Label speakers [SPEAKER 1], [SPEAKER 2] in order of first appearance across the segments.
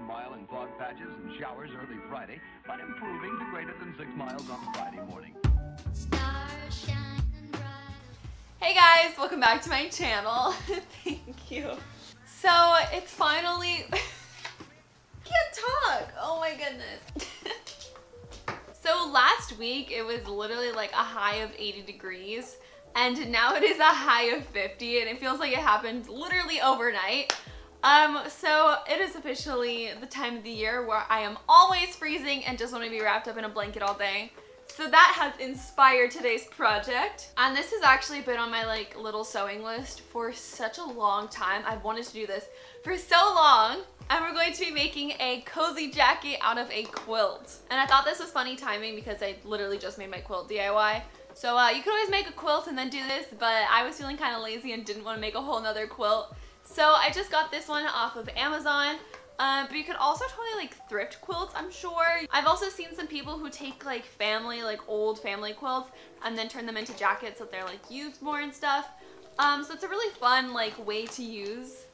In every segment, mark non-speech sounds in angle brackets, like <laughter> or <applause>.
[SPEAKER 1] one mile in fog patches and showers early Friday, but improving to greater than six miles on Friday morning.
[SPEAKER 2] Hey guys, welcome back to my channel. <laughs> Thank you. So it's finally, <laughs> can't talk. Oh my goodness. <laughs> so last week it was literally like a high of 80 degrees and now it is a high of 50 and it feels like it happened literally overnight. Um, so it is officially the time of the year where I am always freezing and just want to be wrapped up in a blanket all day. So that has inspired today's project. And this has actually been on my like little sewing list for such a long time. I've wanted to do this for so long. And we're going to be making a cozy jacket out of a quilt. And I thought this was funny timing because I literally just made my quilt DIY. So uh, you can always make a quilt and then do this, but I was feeling kind of lazy and didn't want to make a whole nother quilt. So I just got this one off of Amazon. Um, but you could also totally like thrift quilts, I'm sure. I've also seen some people who take like family, like old family quilts and then turn them into jackets so they're like used more and stuff. Um, so it's a really fun like way to use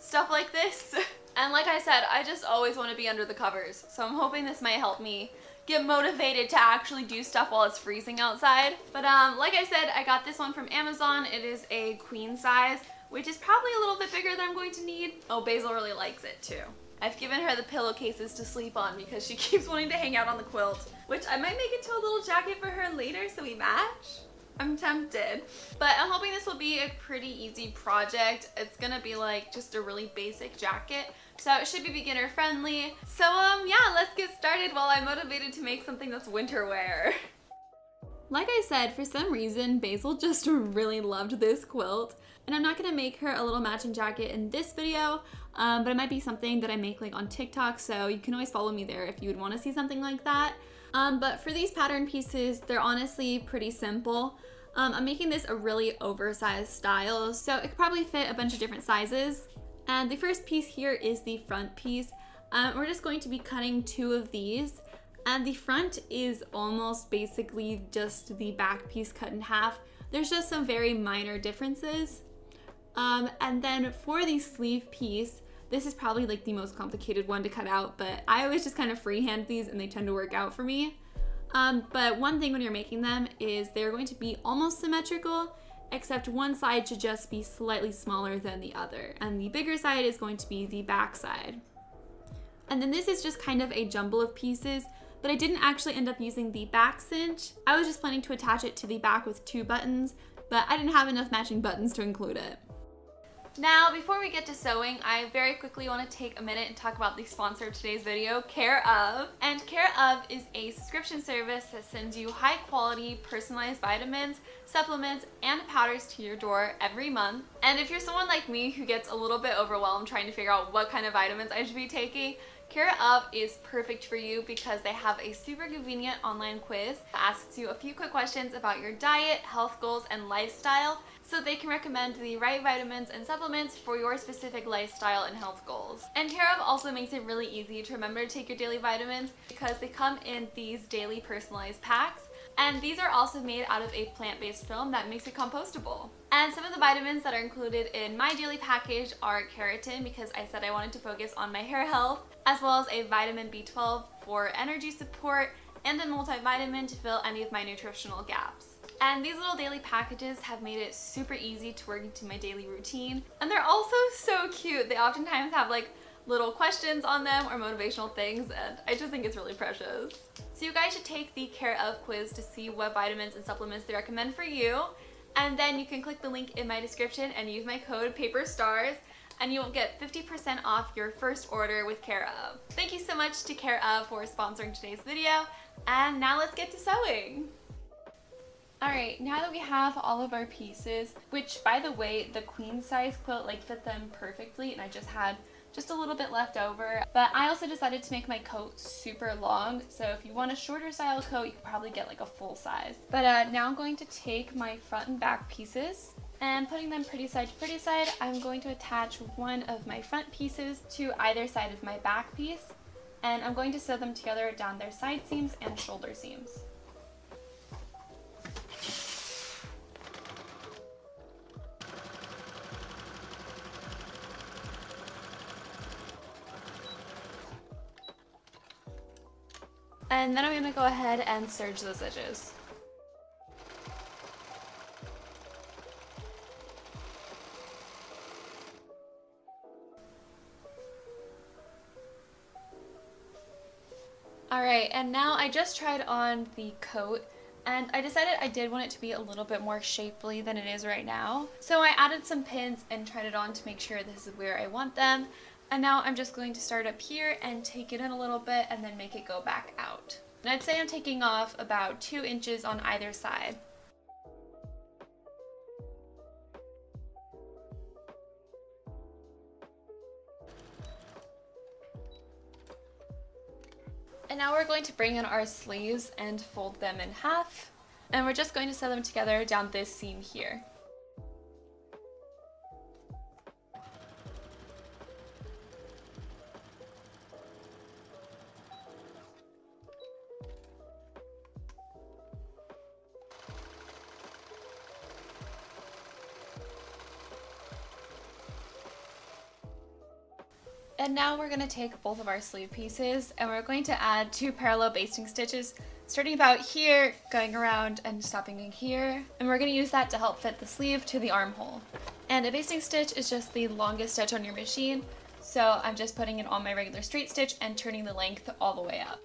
[SPEAKER 2] stuff like this. <laughs> and like I said, I just always want to be under the covers. So I'm hoping this might help me get motivated to actually do stuff while it's freezing outside. But um, like I said, I got this one from Amazon. It is a queen size which is probably a little bit bigger than I'm going to need. Oh, Basil really likes it too. I've given her the pillowcases to sleep on because she <laughs> keeps wanting to hang out on the quilt, which I might make into a little jacket for her later so we match. I'm tempted. But I'm hoping this will be a pretty easy project. It's gonna be like just a really basic jacket. So it should be beginner friendly. So um yeah, let's get started while I'm motivated to make something that's winter wear. <laughs> Like I said, for some reason, Basil <laughs> just really loved this quilt. And I'm not gonna make her a little matching jacket in this video, um, but it might be something that I make like on TikTok, so you can always follow me there if you would wanna see something like that. Um, but for these pattern pieces, they're honestly pretty simple. Um, I'm making this a really oversized style, so it could probably fit a bunch of different sizes. And the first piece here is the front piece. Um, we're just going to be cutting two of these. And the front is almost basically just the back piece cut in half. There's just some very minor differences. Um, and then for the sleeve piece, this is probably like the most complicated one to cut out, but I always just kind of freehand these and they tend to work out for me. Um, but one thing when you're making them is they're going to be almost symmetrical, except one side should just be slightly smaller than the other. And the bigger side is going to be the back side. And then this is just kind of a jumble of pieces, but I didn't actually end up using the back cinch. I was just planning to attach it to the back with two buttons, but I didn't have enough matching buttons to include it. Now, before we get to sewing, I very quickly want to take a minute and talk about the sponsor of today's video, Care of. And Care of is a subscription service that sends you high quality personalized vitamins, supplements, and powders to your door every month. And if you're someone like me who gets a little bit overwhelmed trying to figure out what kind of vitamins I should be taking, Care of is perfect for you because they have a super convenient online quiz that asks you a few quick questions about your diet, health goals, and lifestyle so they can recommend the right vitamins and supplements for your specific lifestyle and health goals. And Care of also makes it really easy to remember to take your daily vitamins because they come in these daily personalized packs and these are also made out of a plant-based film that makes it compostable. And some of the vitamins that are included in my daily package are keratin because I said I wanted to focus on my hair health, as well as a vitamin B12 for energy support and a multivitamin to fill any of my nutritional gaps. And these little daily packages have made it super easy to work into my daily routine. And they're also so cute. They oftentimes have like little questions on them or motivational things and I just think it's really precious. So you guys should take the Care of quiz to see what vitamins and supplements they recommend for you. And then you can click the link in my description and use my code PAPERSTXRS and you will get 50% off your first order with Care of. Thank you so much to Care of for sponsoring today's video. And now let's get to sewing. Alright, now that we have all of our pieces, which by the way, the queen size quilt like fit them perfectly and I just had just a little bit left over. But I also decided to make my coat super long, so if you want a shorter style coat, you could probably get like a full size. But uh, now I'm going to take my front and back pieces and putting them pretty side to pretty side, I'm going to attach one of my front pieces to either side of my back piece and I'm going to sew them together down their side seams and shoulder seams. And then I'm gonna go ahead and serge those edges. Alright, and now I just tried on the coat and I decided I did want it to be a little bit more shapely than it is right now. So I added some pins and tried it on to make sure this is where I want them. And now I'm just going to start up here and take it in a little bit and then make it go back out. And I'd say I'm taking off about two inches on either side. Now we're going to bring in our sleeves and fold them in half. And we're just going to sew them together down this seam here. And now we're going to take both of our sleeve pieces and we're going to add two parallel basting stitches starting about here, going around and stopping in here. And we're going to use that to help fit the sleeve to the armhole. And a basting stitch is just the longest stitch on your machine. So I'm just putting it on my regular straight stitch and turning the length all the way up.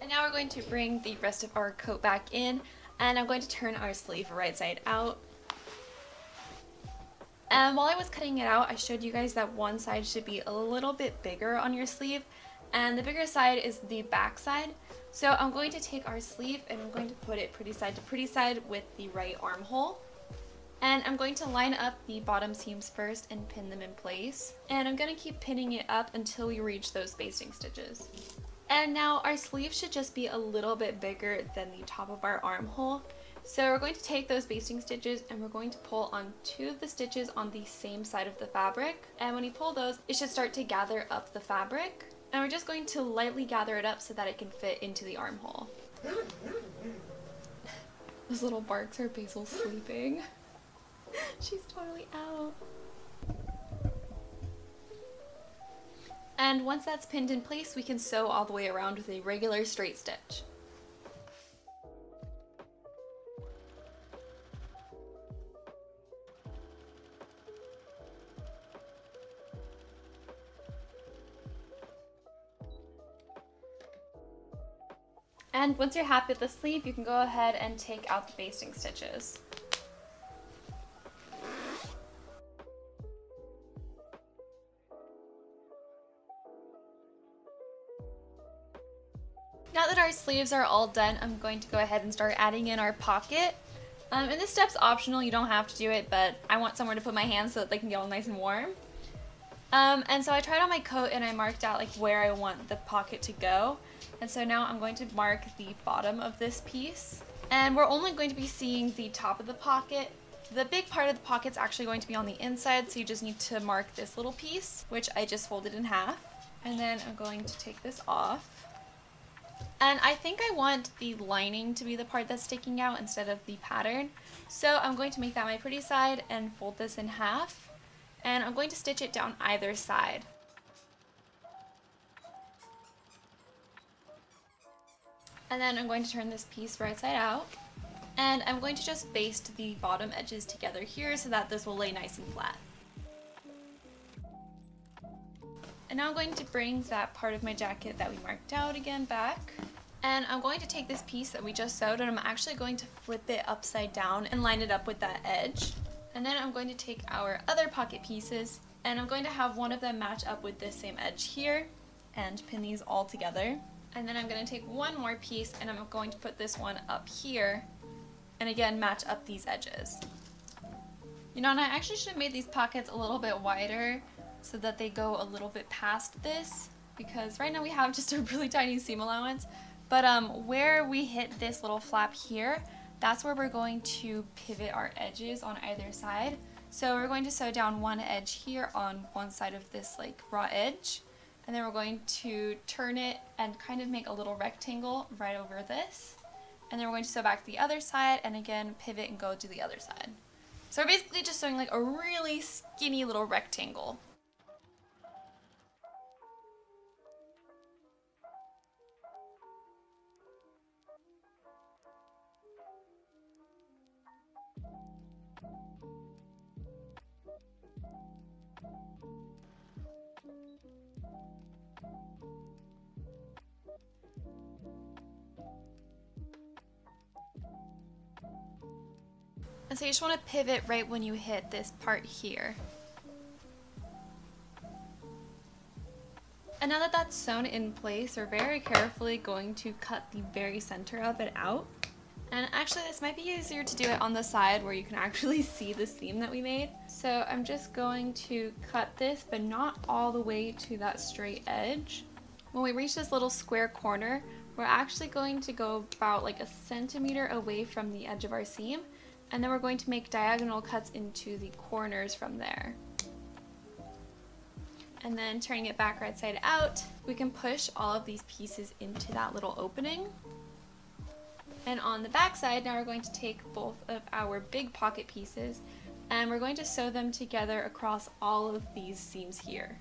[SPEAKER 2] And now we're going to bring the rest of our coat back in and I'm going to turn our sleeve right side out and while I was cutting it out, I showed you guys that one side should be a little bit bigger on your sleeve and the bigger side is the back side. So I'm going to take our sleeve and I'm going to put it pretty side to pretty side with the right armhole. And I'm going to line up the bottom seams first and pin them in place. And I'm going to keep pinning it up until we reach those basting stitches. And now our sleeve should just be a little bit bigger than the top of our armhole. So we're going to take those basting stitches and we're going to pull on two of the stitches on the same side of the fabric. And when you pull those, it should start to gather up the fabric. And we're just going to lightly gather it up so that it can fit into the armhole. <laughs> Those little barks are Basil sleeping. <laughs> She's totally out. And once that's pinned in place, we can sew all the way around with a regular straight stitch. Once you're happy with the sleeve, you can go ahead and take out the basting stitches. Now that our sleeves are all done, I'm going to go ahead and start adding in our pocket. Um, and this step's optional, you don't have to do it, but I want somewhere to put my hands so that they can get all nice and warm. Um, and so I tried on my coat and I marked out like where I want the pocket to go. And so now I'm going to mark the bottom of this piece. And we're only going to be seeing the top of the pocket. The big part of the pocket's actually going to be on the inside, so you just need to mark this little piece, which I just folded in half. And then I'm going to take this off. And I think I want the lining to be the part that's sticking out instead of the pattern. So I'm going to make that my pretty side and fold this in half. And I'm going to stitch it down either side. And then I'm going to turn this piece right side out. And I'm going to just baste the bottom edges together here so that this will lay nice and flat. And now I'm going to bring that part of my jacket that we marked out again back. And I'm going to take this piece that we just sewed and I'm actually going to flip it upside down and line it up with that edge. And then I'm going to take our other pocket pieces and I'm going to have one of them match up with this same edge here and pin these all together. And then I'm going to take one more piece and I'm going to put this one up here and again match up these edges. You know, and I actually should have made these pockets a little bit wider so that they go a little bit past this because right now we have <laughs> just a really tiny seam allowance. But um, where we hit this little flap here, that's where we're going to pivot our edges on either side. So we're going to sew down one edge here on one side of this like raw edge and then we're going to turn it and kind of make a little rectangle right over this. And then we're going to sew back to the other side and again pivot and go to the other side. So we're basically just sewing like a really skinny little rectangle. And so you just want to pivot right when you hit this part here. And now that that's sewn in place, we're very carefully going to cut the very center of it out. And actually this might be easier to do it on the side where you can actually <laughs> see the seam that we made. So I'm just going to cut this, but not all the way to that straight edge. When we reach this little square corner, we're actually going to go about like a centimeter away from the edge of our seam and then we're going to make diagonal cuts into the corners from there. And then turning it back right side out, we can push all of these pieces into that little opening. And on the back side, now we're going to take both of our big pocket pieces and we're going to sew them together across all of these seams here.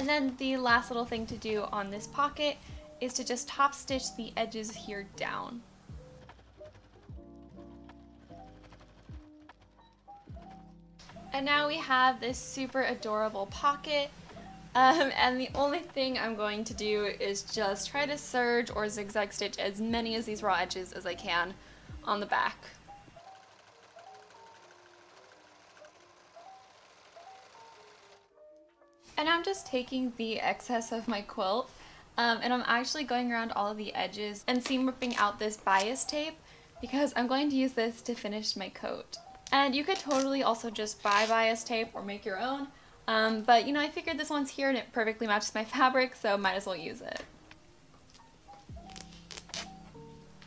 [SPEAKER 2] And then the last little thing to do on this pocket is to just top stitch the edges here down. And now we have this super adorable pocket. Um, and the only thing I'm going to do is just try to serge or zigzag stitch as many of these raw edges as I can on the back. And I'm just taking the excess of my quilt um, and I'm actually going around all of the edges and seam ripping out this bias tape because I'm going to use this to finish my coat. And you could totally also just buy bias tape or make your own, um, but you know, I figured this one's here and it perfectly matches my <laughs> fabric, so might as well use it.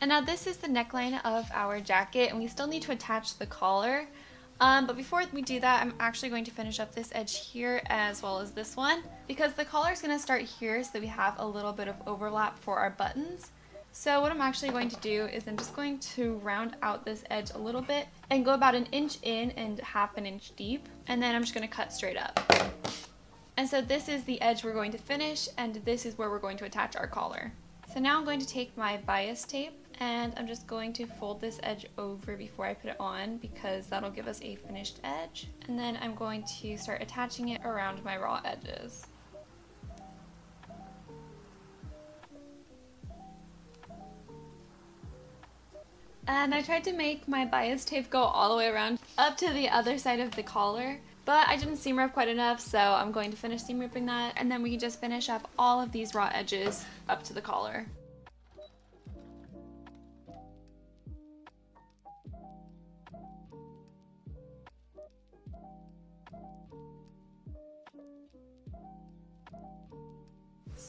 [SPEAKER 2] And now this is the neckline of our jacket and we still need to attach the collar. Um, but before we do that, I'm actually going to finish up this edge here as well as this one because the collar is going to start here so we have a little bit of overlap for our buttons. So what I'm actually going to do is I'm just going to round out this edge a little bit and go about an inch in and half an inch deep and then I'm just going to cut straight up. And so this is the edge we're going to finish and this is where we're going to attach our collar. So now I'm going to take my bias tape and I'm just going to fold this edge over before I put it on because that'll give us a finished edge. And then I'm going to start attaching it around my raw edges. And I tried to make my bias tape go all the way around up to the other side of the collar, but I didn't seam rip quite enough, so I'm going to finish seam ripping that, and then we can just finish up all of these raw edges up to the collar.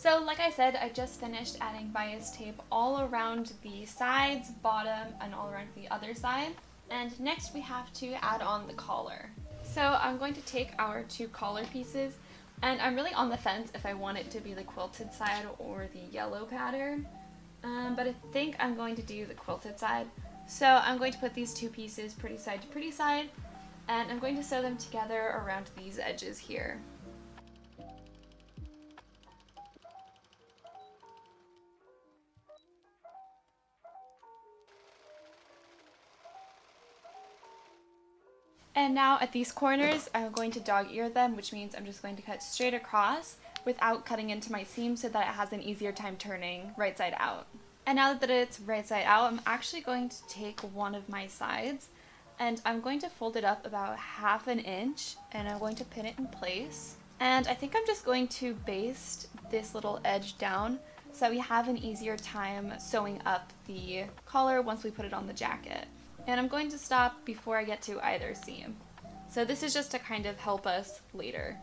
[SPEAKER 2] So like I said, I just finished adding bias tape all around the sides, bottom, and all around the other side. And next we have to add on the collar. So I'm going to take our two collar pieces and I'm really on the fence if I want it to be the quilted side or the yellow pattern. Um, but I think I'm going to do the quilted side. So I'm going to put these two pieces pretty side to pretty side and I'm going to sew them together around these edges here. And now at these corners, I'm going to dog ear them, which means I'm just going to cut straight across without cutting into my seam so that it has an easier time turning right side out. And now that it's right side out, I'm actually going to take one of my sides and I'm going to fold it up about half an inch and I'm going to pin it in place. And I think I'm just going to baste this little edge down so we have an easier time sewing up the collar once we put it on the jacket and I'm going to stop before I get to either seam. So this is just to kind of help us later.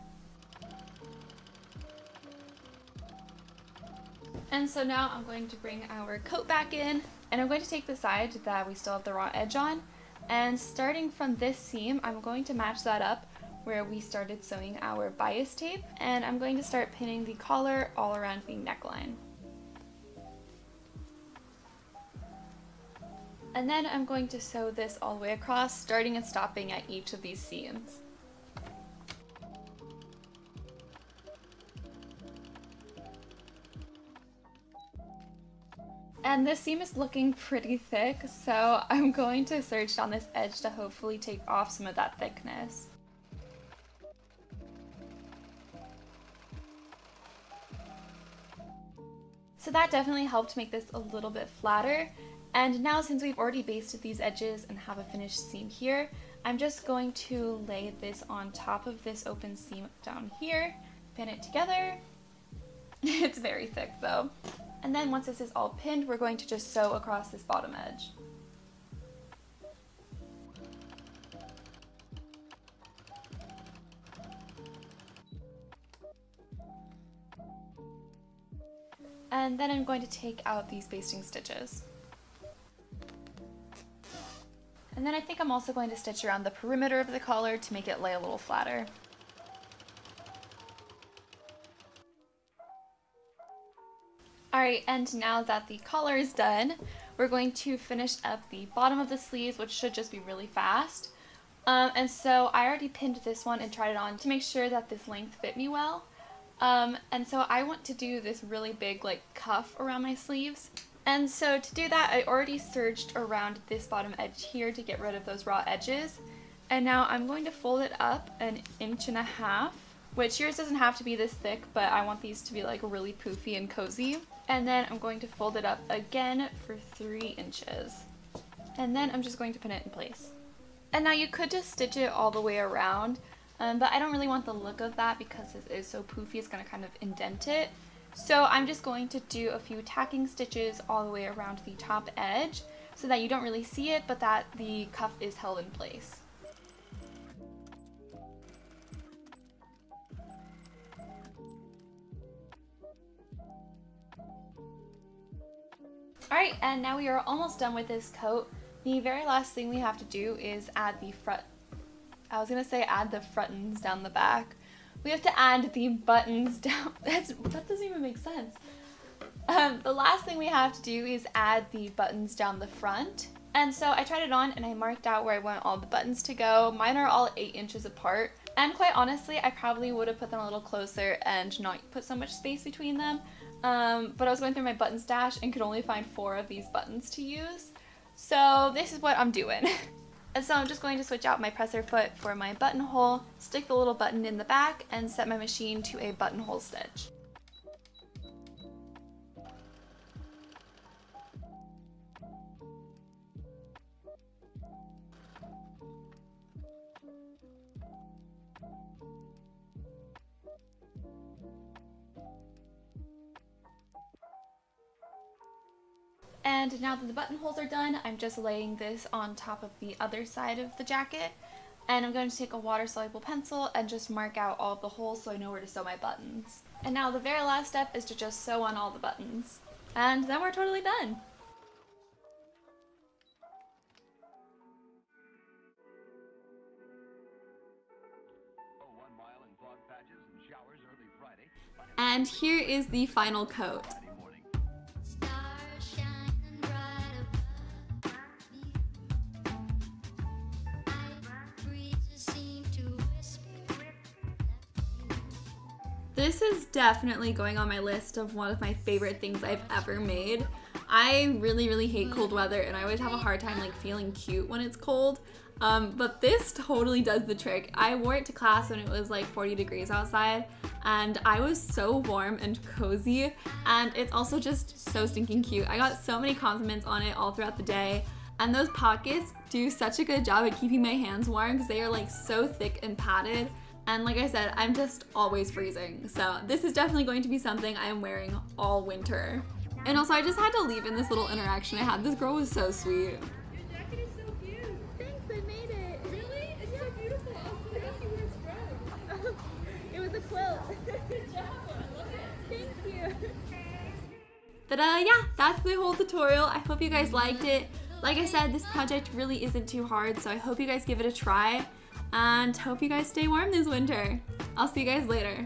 [SPEAKER 2] And so now I'm going to bring our coat back in and I'm going to take the side that we still have the raw edge on and starting from this seam I'm going to match that up where we started sewing our bias tape and I'm going to start pinning the collar all around the neckline. And then I'm going to sew this all the way across, starting and stopping at each of these seams. And this seam is looking pretty thick, so I'm going to serge down this edge to hopefully take off some of that thickness. So that definitely helped make this a little bit flatter. And now since we've already basted these edges and have a finished seam here, I'm just going to lay this on top of this open seam down here, pin it together. <laughs> it's very thick though. And then once this is all pinned, we're going to just sew across this bottom edge. And then I'm going to take out these basting stitches. And then I think I'm also going to stitch around the perimeter of the collar to make it lay a little flatter. Alright, and now that the collar is done, we're going to finish up the bottom of the sleeves, which should just be really fast. Um, and so I already pinned this one and tried it on to make sure that this length fit me well. Um, and so I want to do this really big like cuff around my sleeves. And so to do that, I already serged around this bottom edge here to get rid of those raw edges. And now I'm going to fold it up an inch and a half, which yours doesn't have to be this thick, but I want these to be like really poofy and cozy. And then I'm going to fold it up again for three inches. And then I'm just going to pin it in place. And now you could just stitch it all the way around, um, but I don't really want the look of that because it is so poofy, it's going to kind of indent it. So I'm just going to do a few tacking stitches all the way around the top edge so that you don't really see it, but that the cuff is held in place. Alright, and now we are almost done with this coat. The very last thing we have to do is add the front, I was gonna say add the frontons down the back, we have to add the buttons <laughs> down. That's, that doesn't even make sense. Um, the last thing we have to do is add the buttons down the front. And so I tried it on and I marked out where I want all the buttons to go. Mine are all 8 inches apart. And quite honestly, I probably would have put them a little closer and not put so much space between them. Um, but I was going through my button stash and could only find four of these buttons to use. So this is what I'm doing. <laughs> And so I'm just going to switch out my presser foot for my buttonhole, stick the little button in the back, and set my machine to a buttonhole stitch. And now that the buttonholes are done, I'm just laying this on top of the other side of the jacket. And I'm going to take a water-soluble pencil and just mark out all the holes so I know where to sew my buttons. And now the very last step is to just sew on all the buttons. And then we're totally done. And here is the final coat. This is definitely going on my list of one of my favorite things I've ever made. I really, really hate cold weather and I always have a hard time like feeling cute when it's cold. Um, but this totally does the trick. I wore it to class when it was like 40 degrees outside and I was so warm and cozy and it's also just so stinking cute. I got so many compliments on it all throughout the day and those pockets do such a good job at keeping my hands warm because they are like so thick and padded and like I said, I'm just always freezing. So this is definitely going to be something I am wearing all winter. And also I just had to leave in this little interaction I had. This girl was so sweet.
[SPEAKER 3] Your jacket is so cute. Thanks, I made it. Really? It's so beautiful. I was you wear scrubs. <laughs> it was a quilt. <laughs> Good job. I love it. Thank you.
[SPEAKER 2] But uh, yeah, that's the whole tutorial. I hope you guys liked it. Like I said, this project really isn't too hard, so I hope you guys give it a try and hope you guys stay warm this winter. I'll see you guys later.